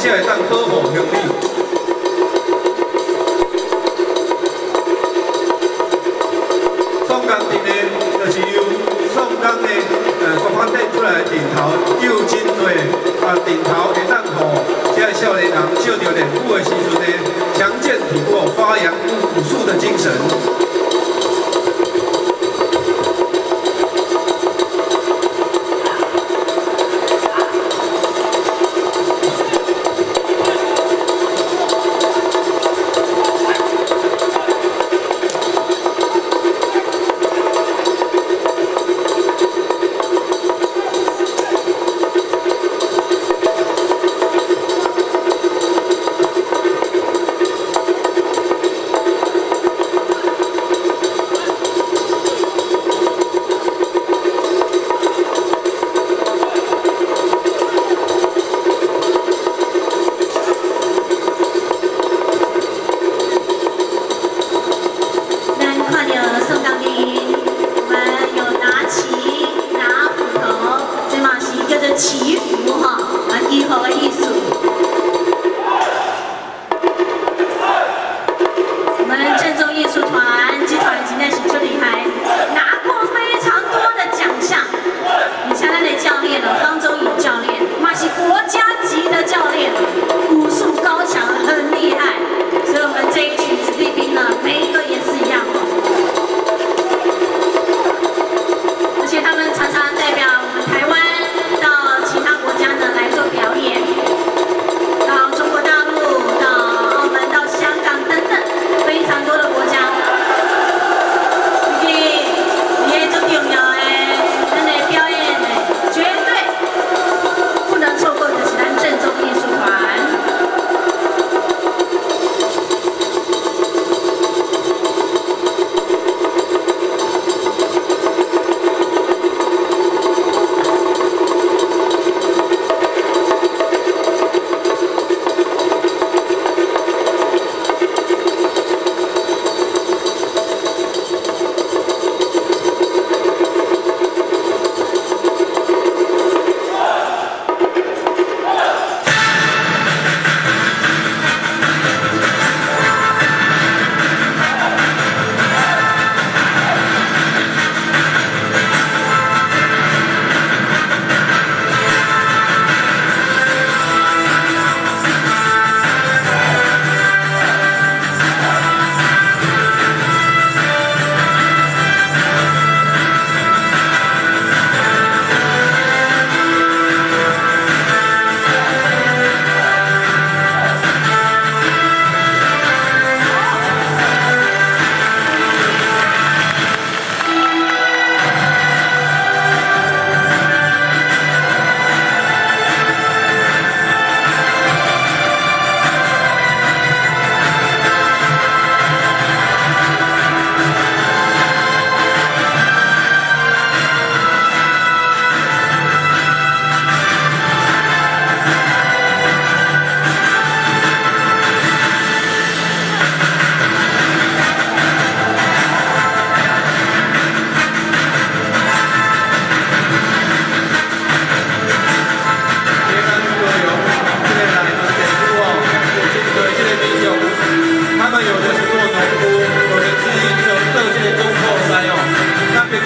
少年人笑着练舞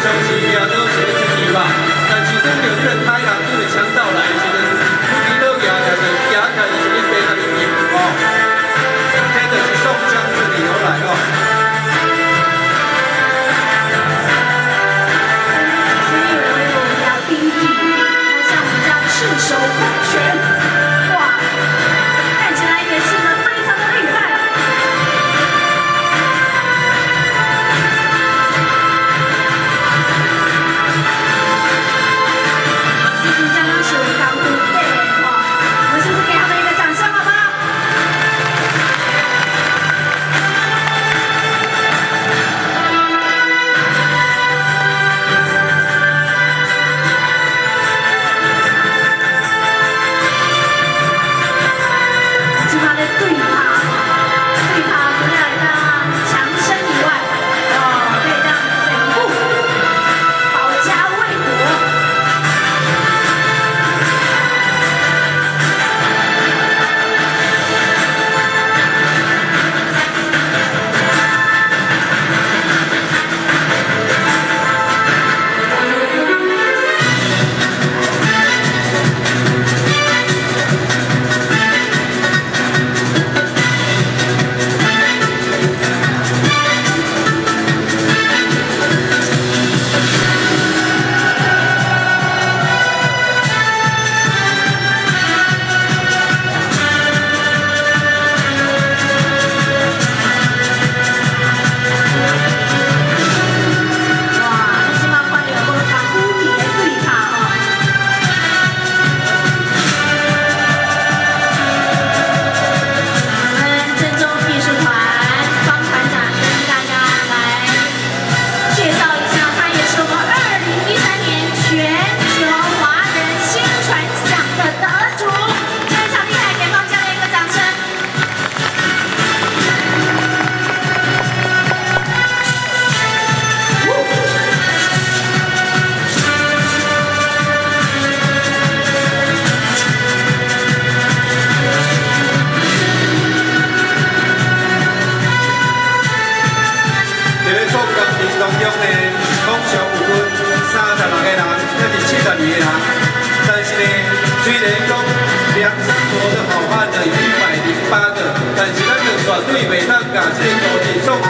Çocuk yanı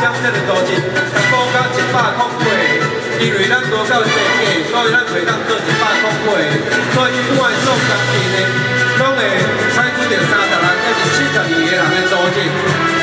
乡镇的组织，一百到一百块八，因为咱多到太低，所以咱袂当做一百块八。所以不管做啥物呢，总会产出到三十人六是七十二个人的组织。